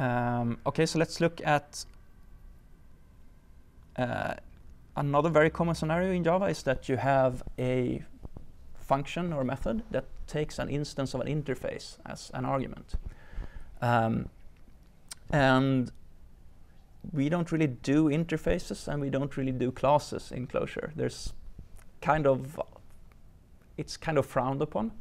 Um, okay, so let's look at uh, another very common scenario in Java is that you have a function or method that takes an instance of an interface as an argument. Um, and we don't really do interfaces and we don't really do classes in Clojure. There's kind of, it's kind of frowned upon.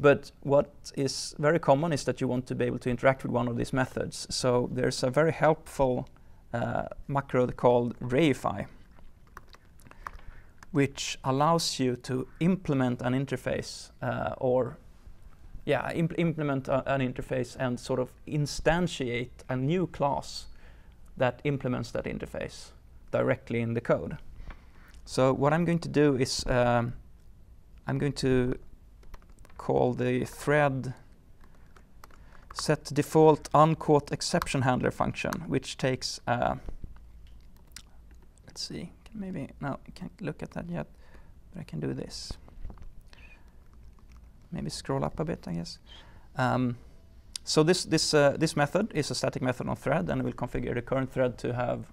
But what is very common is that you want to be able to interact with one of these methods. So there's a very helpful uh, macro called reify, which allows you to implement an interface uh, or yeah, imp implement a, an interface and sort of instantiate a new class that implements that interface directly in the code. So what I'm going to do is um, I'm going to call the thread set default uncaught exception handler function, which takes, uh, let's see, maybe, no, I can't look at that yet, but I can do this. Maybe scroll up a bit, I guess. Um, so this, this, uh, this method is a static method on thread, and we'll configure the current thread to have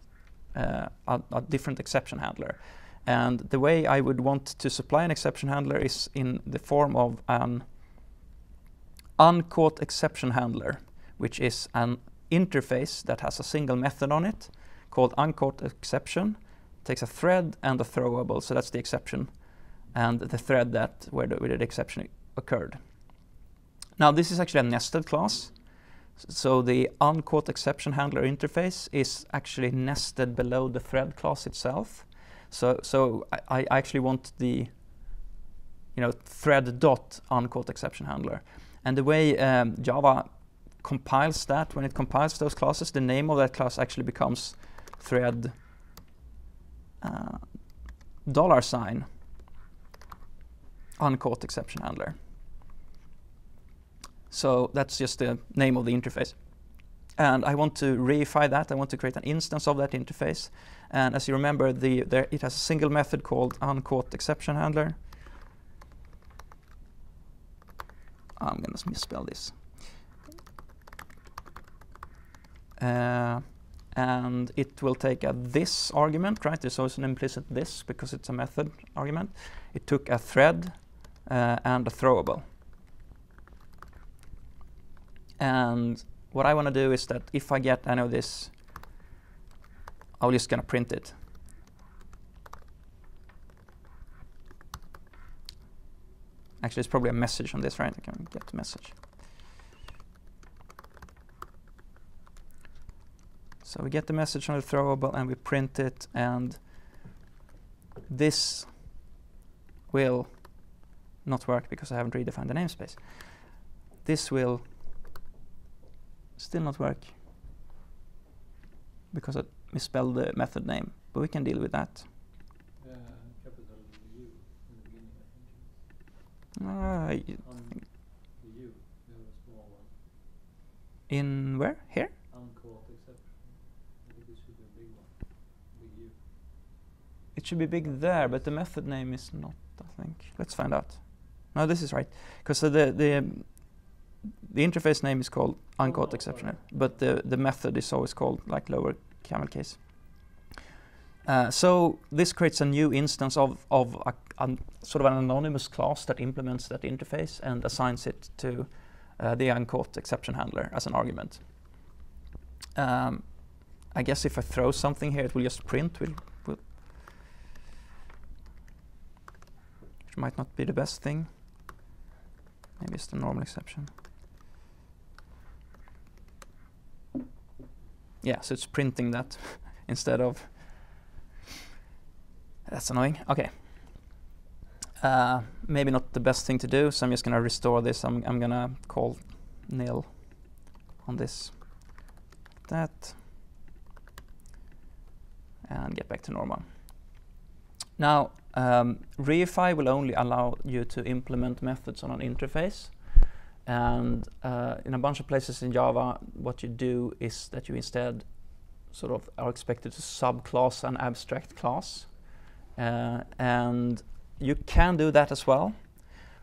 uh, a, a different exception handler. And the way I would want to supply an exception handler is in the form of an uncaught exception handler, which is an interface that has a single method on it called uncaught exception. It takes a thread and a throwable, so that's the exception, and the thread that where the, where the exception occurred. Now this is actually a nested class. So the uncaught exception handler interface is actually nested below the thread class itself. So, so I, I actually want the you know, thread dot uncaught exception handler. And the way um, Java compiles that, when it compiles those classes, the name of that class actually becomes thread uh, dollar sign uncaught exception handler. So that's just the name of the interface. And I want to reify that. I want to create an instance of that interface. And as you remember, the, there, it has a single method called uncaught exception handler. I'm going to misspell this. Uh, and it will take a this argument, right? There's always an implicit this because it's a method argument. It took a thread uh, and a throwable. And what I want to do is that if I get any of this, I'm just going to print it. Actually, it's probably a message on this, right? I can get the message. So we get the message on the throwable and we print it and this will not work because I haven't redefined the namespace. This will still not work because I misspelled the method name, but we can deal with that. Uh, U in the beginning, I think. Uh, U, there was a small one. in where? Here? It should be a big one. Big U. It should be big there, but the method name is not, I think. Let's find out. No, this is right. Because the, the, um, the interface name is called uncaught exception, but the, the method is always called like lower camel case. Uh, so this creates a new instance of, of a, a sort of an anonymous class that implements that interface and assigns it to uh, the uncaught exception handler as an argument. Um, I guess if I throw something here, it will just print. Will, will which might not be the best thing. Maybe it's the normal exception. Yeah, so it's printing that instead of. That's annoying. Okay. Uh, maybe not the best thing to do, so I'm just gonna restore this. I'm, I'm gonna call nil on this, that, and get back to normal. Now, um, reify will only allow you to implement methods on an interface. And uh, in a bunch of places in Java, what you do is that you instead sort of are expected to subclass an abstract class. Uh, and you can do that as well,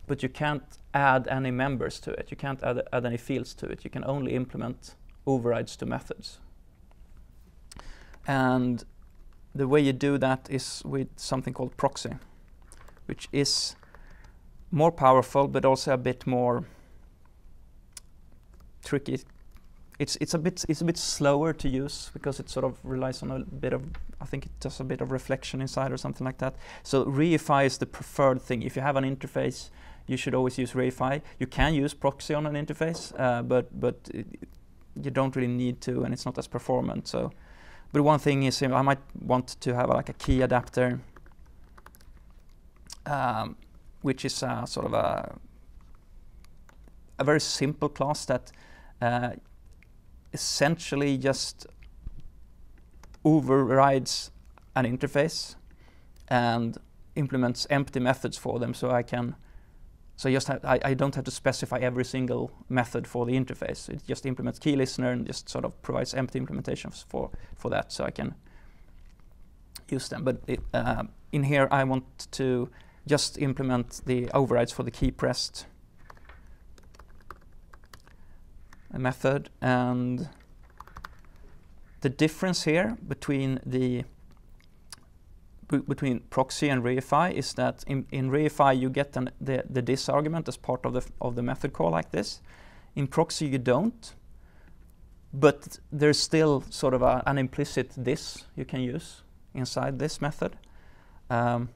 but you can't add any members to it. You can't add, add any fields to it. You can only implement overrides to methods. And the way you do that is with something called proxy, which is more powerful but also a bit more tricky. It's it's a bit it's a bit slower to use because it sort of relies on a bit of I think it does a bit of reflection inside or something like that. So reify is the preferred thing. If you have an interface, you should always use reify. You can use proxy on an interface, uh, but but it, you don't really need to, and it's not as performant. So, but one thing is, I might want to have like a key adapter, um, which is sort of a a very simple class that uh, essentially just overrides an interface and implements empty methods for them so I can so just I, I don't have to specify every single method for the interface. It just implements key listener and just sort of provides empty implementations for, for that so I can use them. But it, uh, in here I want to just implement the overrides for the key pressed method and the difference here between the between proxy and reify is that in, in reify you get an, the, the this argument as part of the, of the method call like this. In proxy you don't, but there's still sort of a, an implicit this you can use inside this method. Um,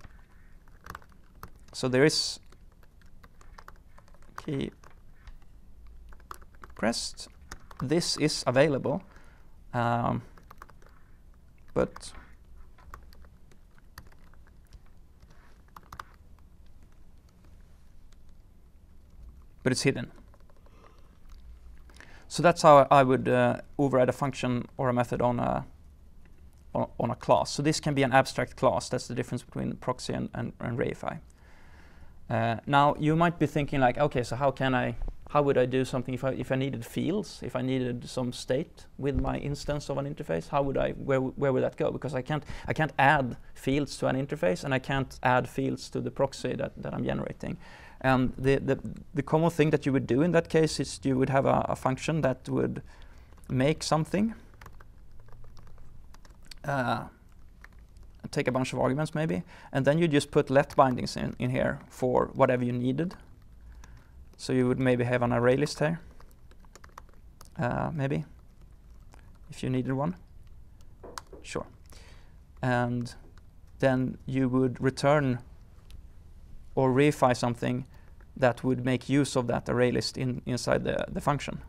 so there is key pressed. This is available, um, but but it's hidden. So that's how I would uh, override a function or a method on a on, a class. So this can be an abstract class. That's the difference between proxy and, and, and reify. Uh, now you might be thinking like, okay, so how can I how would I do something if I, if I needed fields, if I needed some state with my instance of an interface? How would I, where, where would that go? Because I can't, I can't add fields to an interface and I can't add fields to the proxy that, that I'm generating. And the, the, the common thing that you would do in that case is you would have a, a function that would make something, uh, take a bunch of arguments maybe, and then you just put let bindings in, in here for whatever you needed. So you would maybe have an array list here, uh, maybe, if you needed one. Sure. And then you would return or reify something that would make use of that array list in, inside the, the function.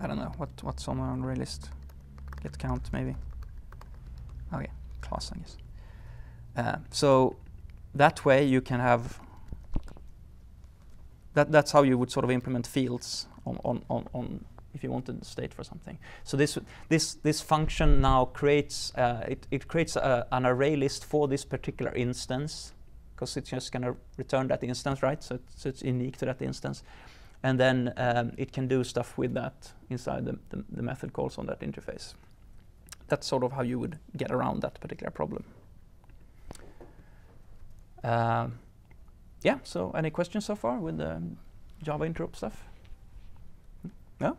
I don't know, what, what's on an array list? Get count maybe? Okay, class I guess. Uh, so that way you can have that that's how you would sort of implement fields on on on, on if you wanted state for something. So this this this function now creates uh, it it creates a, an array list for this particular instance because it's just going to return that instance, right? So it's, so it's unique to that instance, and then um, it can do stuff with that inside the, the, the method calls on that interface. That's sort of how you would get around that particular problem. Um, yeah, so any questions so far with the Java interop stuff? No?